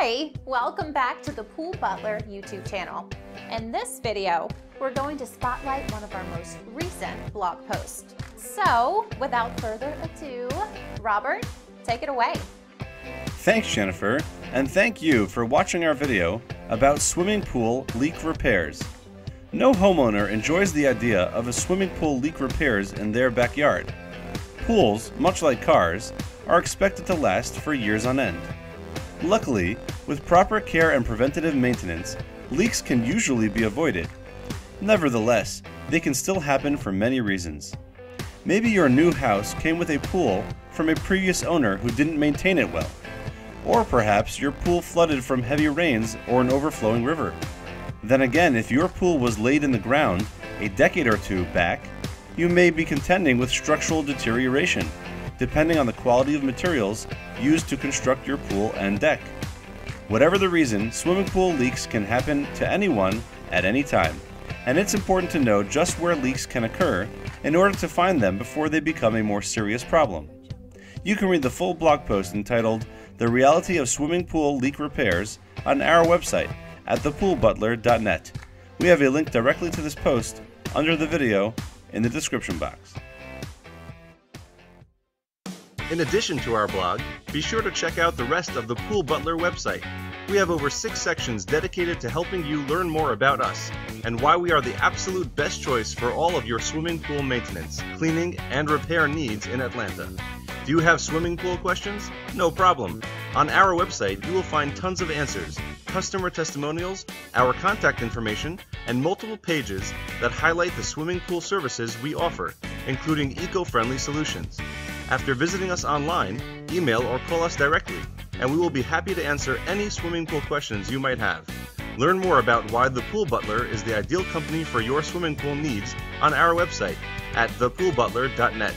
Hi, welcome back to the Pool Butler YouTube channel. In this video, we're going to spotlight one of our most recent blog posts. So, without further ado, Robert, take it away. Thanks, Jennifer, and thank you for watching our video about swimming pool leak repairs. No homeowner enjoys the idea of a swimming pool leak repairs in their backyard. Pools, much like cars, are expected to last for years on end. Luckily, with proper care and preventative maintenance, leaks can usually be avoided. Nevertheless, they can still happen for many reasons. Maybe your new house came with a pool from a previous owner who didn't maintain it well. Or perhaps your pool flooded from heavy rains or an overflowing river. Then again, if your pool was laid in the ground a decade or two back, you may be contending with structural deterioration depending on the quality of materials used to construct your pool and deck. Whatever the reason, swimming pool leaks can happen to anyone at any time, and it's important to know just where leaks can occur in order to find them before they become a more serious problem. You can read the full blog post entitled The Reality of Swimming Pool Leak Repairs on our website at thepoolbutler.net. We have a link directly to this post under the video in the description box. In addition to our blog, be sure to check out the rest of the Pool Butler website. We have over six sections dedicated to helping you learn more about us and why we are the absolute best choice for all of your swimming pool maintenance, cleaning, and repair needs in Atlanta. Do you have swimming pool questions? No problem. On our website, you will find tons of answers, customer testimonials, our contact information, and multiple pages that highlight the swimming pool services we offer, including eco friendly solutions. After visiting us online, email or call us directly, and we will be happy to answer any swimming pool questions you might have. Learn more about why the Pool Butler is the ideal company for your swimming pool needs on our website at thepoolbutler.net.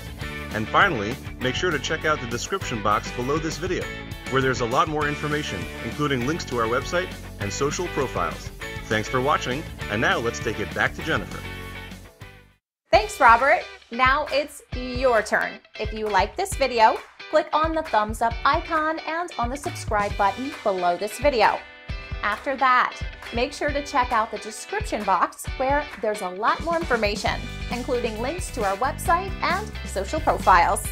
And finally, make sure to check out the description box below this video, where there's a lot more information, including links to our website and social profiles. Thanks for watching, and now let's take it back to Jennifer. Thanks, Robert. Now it's your turn. If you like this video, click on the thumbs up icon and on the subscribe button below this video. After that, make sure to check out the description box where there's a lot more information, including links to our website and social profiles.